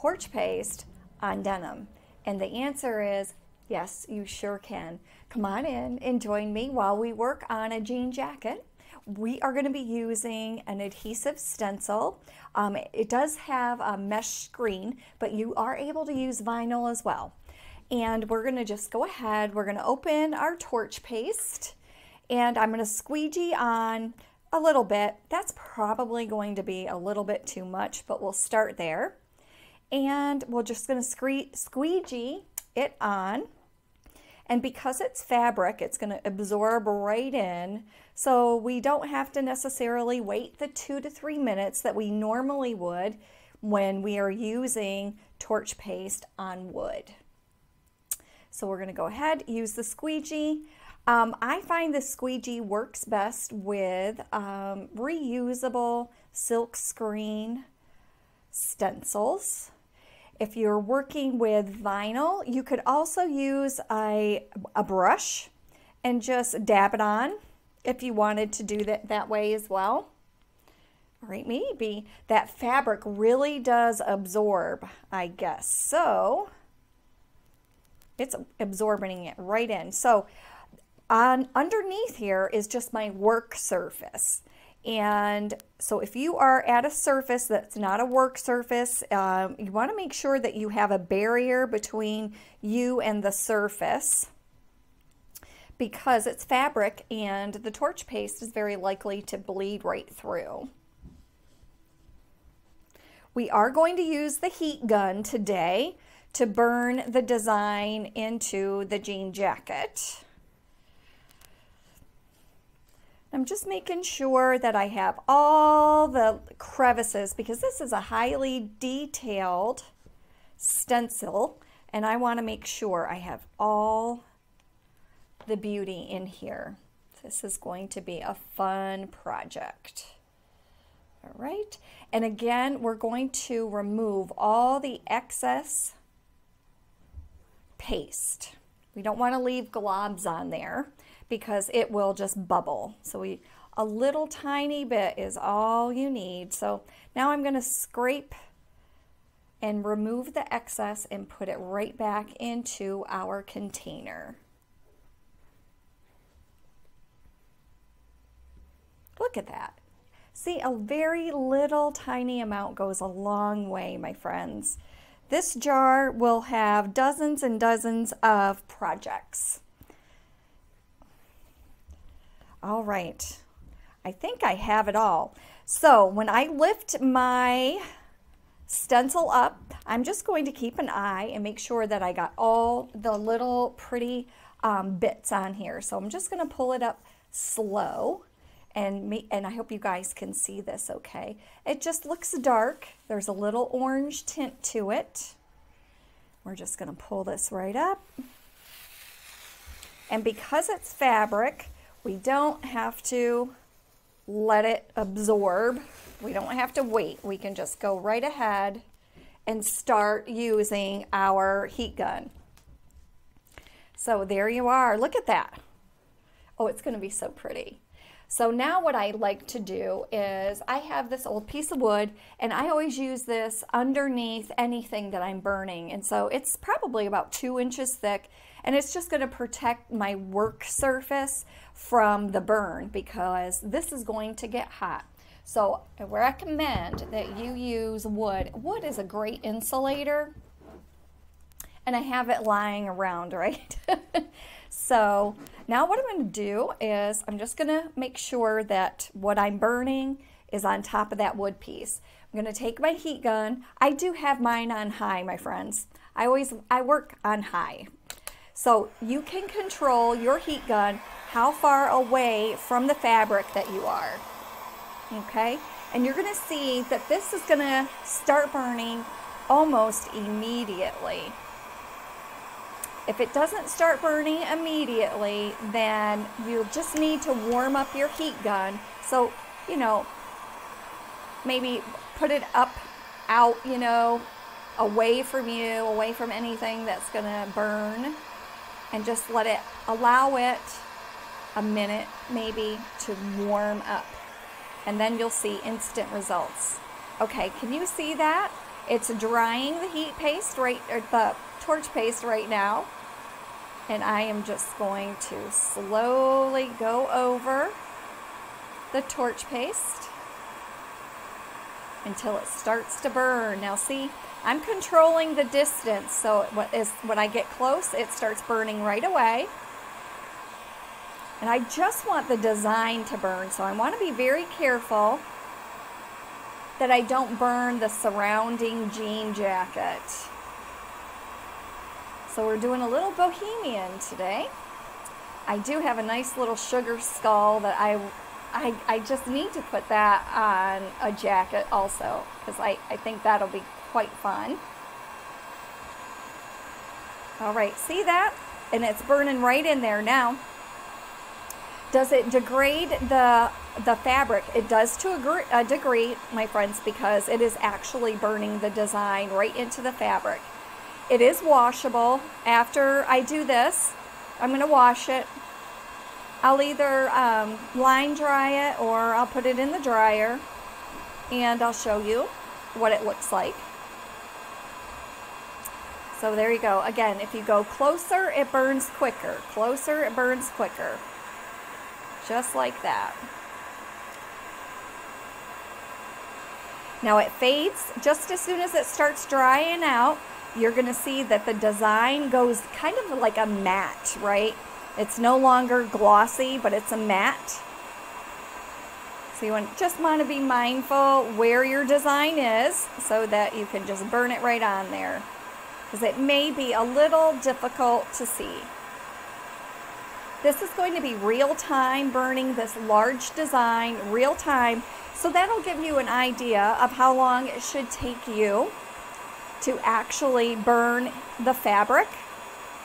torch paste on denim? And the answer is yes, you sure can. Come on in and join me while we work on a jean jacket. We are going to be using an adhesive stencil. Um, it does have a mesh screen, but you are able to use vinyl as well. And we're going to just go ahead, we're going to open our torch paste and I'm going to squeegee on a little bit. That's probably going to be a little bit too much, but we'll start there. And we're just going to squeegee it on. And because it's fabric, it's going to absorb right in. So we don't have to necessarily wait the two to three minutes that we normally would when we are using torch paste on wood. So we're going to go ahead, use the squeegee. Um, I find the squeegee works best with um, reusable silk screen stencils. If you're working with vinyl, you could also use a, a brush and just dab it on if you wanted to do that that way as well. All right, maybe that fabric really does absorb, I guess. So it's absorbing it right in. So on underneath here is just my work surface. And so if you are at a surface that's not a work surface, um, you want to make sure that you have a barrier between you and the surface because it's fabric and the torch paste is very likely to bleed right through. We are going to use the heat gun today to burn the design into the jean jacket. I'm just making sure that I have all the crevices because this is a highly detailed stencil and I want to make sure I have all the beauty in here. This is going to be a fun project. All right, and again, we're going to remove all the excess paste. We don't want to leave globs on there because it will just bubble. So we a little tiny bit is all you need. So now I'm going to scrape and remove the excess and put it right back into our container. Look at that. See, a very little tiny amount goes a long way, my friends. This jar will have dozens and dozens of projects. All right. I think I have it all. So when I lift my stencil up, I'm just going to keep an eye and make sure that I got all the little pretty um, bits on here. So I'm just going to pull it up slow and me, and I hope you guys can see this okay. It just looks dark. There's a little orange tint to it. We're just going to pull this right up. And because it's fabric, we don't have to let it absorb. We don't have to wait. We can just go right ahead and start using our heat gun. So there you are. Look at that. Oh, it's going to be so pretty. So now what I like to do is I have this old piece of wood and I always use this underneath anything that I'm burning. And so it's probably about two inches thick and it's just going to protect my work surface from the burn because this is going to get hot. So I recommend that you use wood. Wood is a great insulator and I have it lying around, right? So now what I'm going to do is I'm just going to make sure that what I'm burning is on top of that wood piece. I'm going to take my heat gun. I do have mine on high, my friends. I always I work on high so you can control your heat gun how far away from the fabric that you are. Okay? And you're going to see that this is going to start burning almost immediately. If it doesn't start burning immediately, then you just need to warm up your heat gun. So, you know, maybe put it up, out, you know, away from you, away from anything that's going to burn and just let it allow it a minute maybe to warm up and then you'll see instant results okay can you see that It's drying the heat paste right, or the torch paste right now. And I am just going to slowly go over the torch paste until it starts to burn. Now see, I'm controlling the distance, so when I get close, it starts burning right away. And I just want the design to burn, so I want to be very careful that I don't burn the surrounding jean jacket. So we're doing a little bohemian today. I do have a nice little sugar skull that I I, I just need to put that on a jacket also because I, I think that'll be quite fun. All right, see that? And it's burning right in there now. Does it degrade the the fabric? It does to a, a degree, my friends, because it is actually burning the design right into the fabric. It is washable. After I do this, I'm going to wash it I'll either um, line dry it or I'll put it in the dryer and I'll show you what it looks like. So there you go. Again, if you go closer, it burns quicker. Closer, it burns quicker. Just like that. Now it fades just as soon as it starts drying out. You're going to see that the design goes kind of like a matte, right? It's no longer glossy, but it's a matte. So you want, just want to be mindful where your design is so that you can just burn it right on there. Because it may be a little difficult to see. This is going to be real time burning this large design, real time. So that'll give you an idea of how long it should take you to actually burn the fabric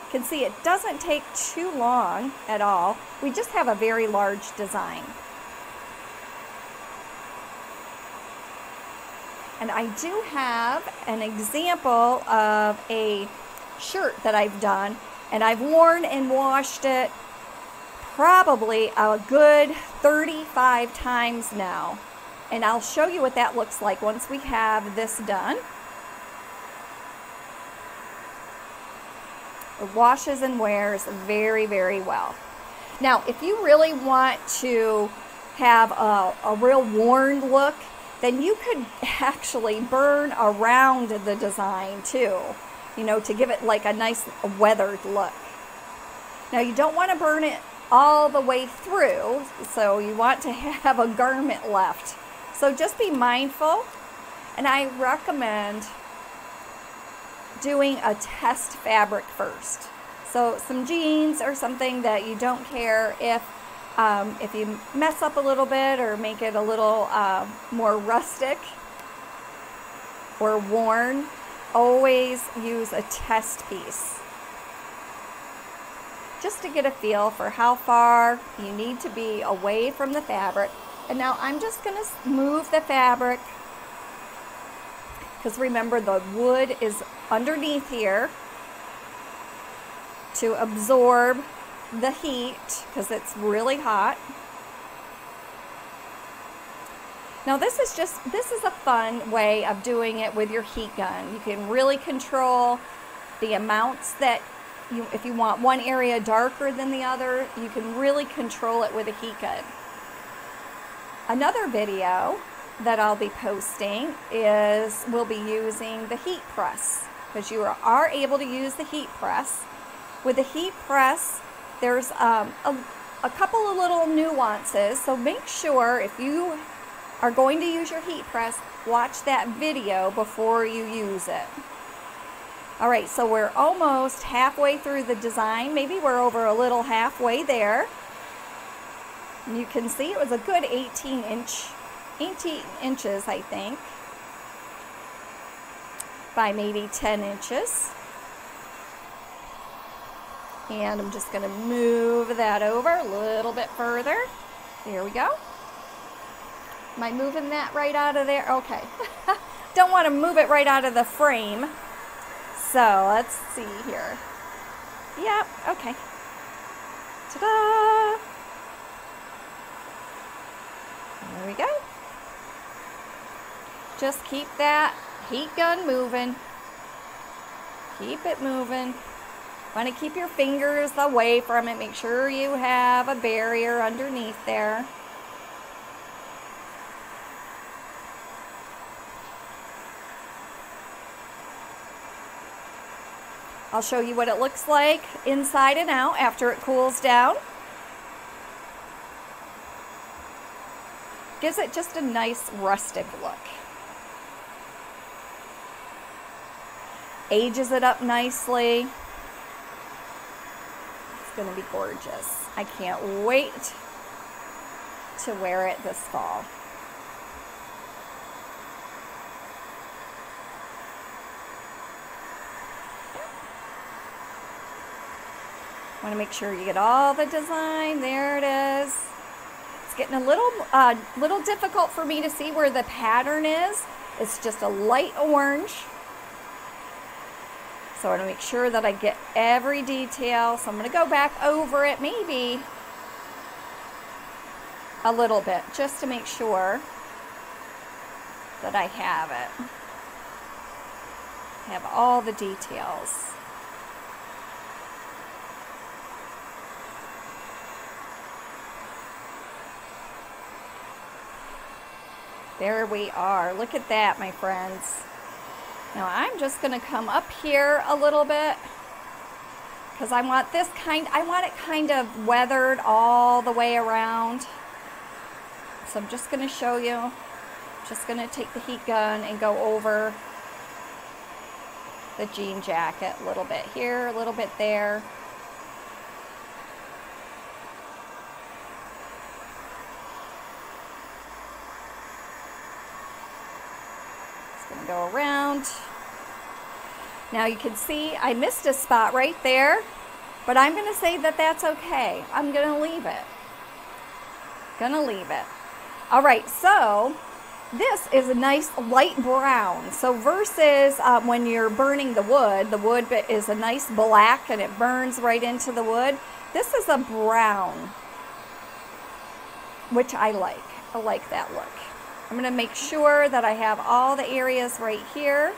You can see it doesn't take too long at all. We just have a very large design. And I do have an example of a shirt that I've done and I've worn and washed it probably a good 35 times now. And I'll show you what that looks like once we have this done. It washes and wears very, very well. Now, if you really want to have a, a real worn look, then you could actually burn around the design too, you know, to give it like a nice weathered look. Now, you don't want to burn it all the way through, so you want to have a garment left. So just be mindful, and I recommend doing a test fabric first. So some jeans or something that you don't care if um, if you mess up a little bit or make it a little uh, more rustic or worn, always use a test piece. Just to get a feel for how far you need to be away from the fabric. And now I'm just going to move the fabric because remember the wood is underneath here to absorb the heat because it's really hot. Now this is just, this is a fun way of doing it with your heat gun. You can really control the amounts that you, if you want one area darker than the other, you can really control it with a heat gun. Another video that I'll be posting is we'll be using the heat press because you are, are able to use the heat press. With the heat press, there's um, a, a couple of little nuances. So make sure if you are going to use your heat press, watch that video before you use it. All right, so we're almost halfway through the design. Maybe we're over a little halfway there. You can see it was a good 18 inch 18 inches, I think, by maybe 10 inches. And I'm just going to move that over a little bit further. There we go. Am I moving that right out of there? Okay. Don't want to move it right out of the frame. So let's see here. Yep, okay. Ta-da! There we go. Just keep that heat gun moving. Keep it moving. Want to keep your fingers away from it. Make sure you have a barrier underneath there. I'll show you what it looks like inside and out after it cools down. Gives it just a nice rustic look. Ages it up nicely. It's going to be gorgeous. I can't wait to wear it this fall. Want to make sure you get all the design. There it is. It's getting a little, uh, little difficult for me to see where the pattern is. It's just a light orange. So I want to make sure that I get every detail. So I'm going to go back over it maybe a little bit just to make sure that I have it. have all the details. There we are. Look at that, my friends. Now I'm just going to come up here a little bit because I want this kind, I want it kind of weathered all the way around. So I'm just going to show you, just going to take the heat gun and go over the jean jacket a little bit here, a little bit there. go around. Now you can see I missed a spot right there, but I'm going to say that that's okay. I'm going to leave it. Going to leave it. All right, so this is a nice light brown. So versus um, when you're burning the wood, the wood is a nice black and it burns right into the wood. This is a brown, which I like. I like that look. I'm going to make sure that I have all the areas right here.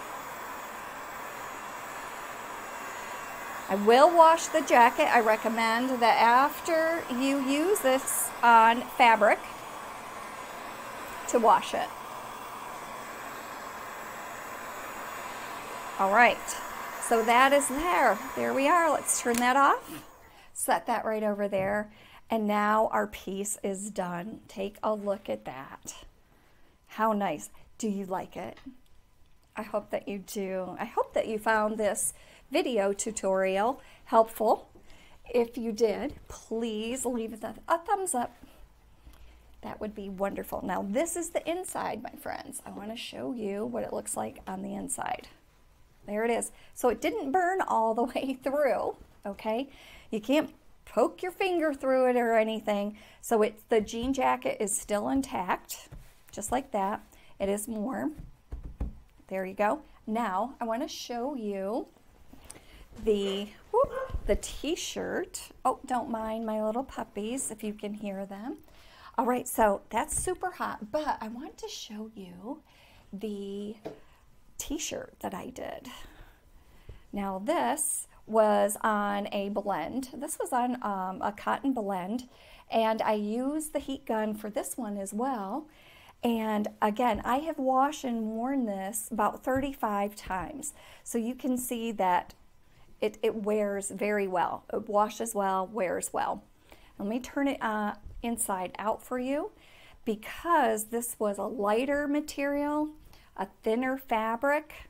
I will wash the jacket. I recommend that after you use this on fabric to wash it. All right, so that is there. There we are. Let's turn that off. Set that right over there. And now our piece is done. Take a look at that. How nice. Do you like it? I hope that you do. I hope that you found this video tutorial helpful. If you did, please leave it a thumbs up. That would be wonderful. Now this is the inside, my friends. I want to show you what it looks like on the inside. There it is. So it didn't burn all the way through, okay? You can't poke your finger through it or anything. So it's the jean jacket is still intact just like that. It is warm. There you go. Now I want to show you the whoop, the t-shirt. Oh, don't mind my little puppies if you can hear them. All right, so that's super hot, but I want to show you the t-shirt that I did. Now this was on a blend. This was on um, a cotton blend, and I used the heat gun for this one as well. And again, I have washed and worn this about 35 times. So you can see that it, it wears very well. It washes well, wears well. Let me turn it uh, inside out for you because this was a lighter material, a thinner fabric.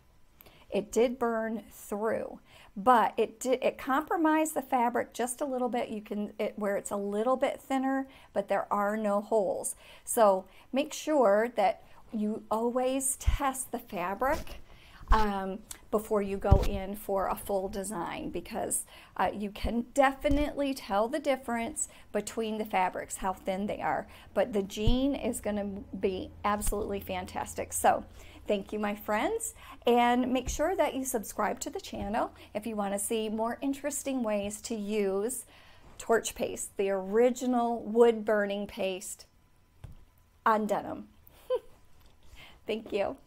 It did burn through but it did it compromised the fabric just a little bit you can it where it's a little bit thinner but there are no holes so make sure that you always test the fabric um, before you go in for a full design because uh, you can definitely tell the difference between the fabrics, how thin they are. But the jean is going to be absolutely fantastic. So Thank you, my friends, and make sure that you subscribe to the channel if you want to see more interesting ways to use torch paste, the original wood burning paste on denim. Thank you.